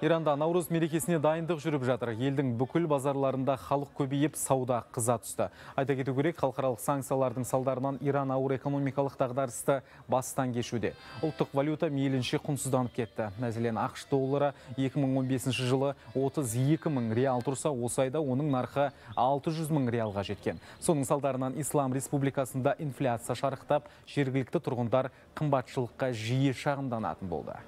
Иранда Наурыз мерекесіне дайындық жүріп жатыр. Елдің бүкіл базарларында халық көбейіп сауда қыза түсті. Айта кету керек, халықаралық санкциялардың салдарынан Иран ауыр экономикалық дағдарысты бастан кешуде. Ұлттық валюта мейлінше құнсызданып кетті. Мәселен, ақш доллары 2015 жылы 32 мың реал тұрса, осы айда оның нарқы 600 мың реалға жеткен. Соның салдарынан Ислам республикасында инфляция шарықтап, жергілікті тұрғындар қымбатшылыққа жиі шағымданатын болды.